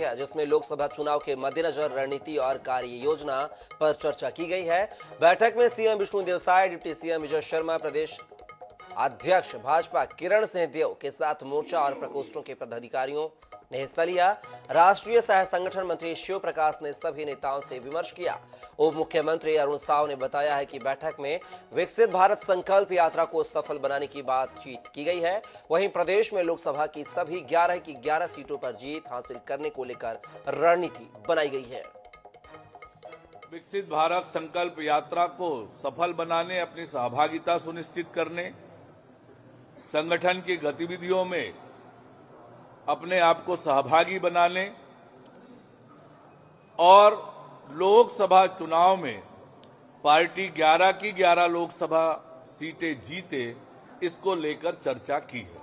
है जिसमें लोकसभा चुनाव के मद्देनजर रणनीति और कार्य योजना पर चर्चा की गई है। बैठक में CM Vishnu Deo Sai deputy CM Vijay Sharma, प्रदेश अध्यक्ष भाजपा किरण सिंह देव के साथ मोर्चा और प्रकोष्ठों के पदाधिकारियों ने हिस्सा लिया। राष्ट्रीय सह संगठन मंत्री शिव प्रकाश ने सभी नेताओं से विमर्श किया। उप मुख्यमंत्री अरुण साव ने बताया है कि बैठक में विकसित भारत संकल्प यात्रा को सफल बनाने की बातचीत की गई है। वहीं प्रदेश में लोकसभा की सभी 11 की 11 सीटों पर जीत हासिल करने को लेकर रणनीति बनाई गई है। विकसित भारत संकल्प यात्रा को सफल बनाने, अपनी सहभागिता सुनिश्चित करने संगठन की गतिविधियों में अपने आप को सहभागी बनाने और लोकसभा चुनाव में पार्टी 11 की 11 लोकसभा सीटें जीते, इसको लेकर चर्चा की है।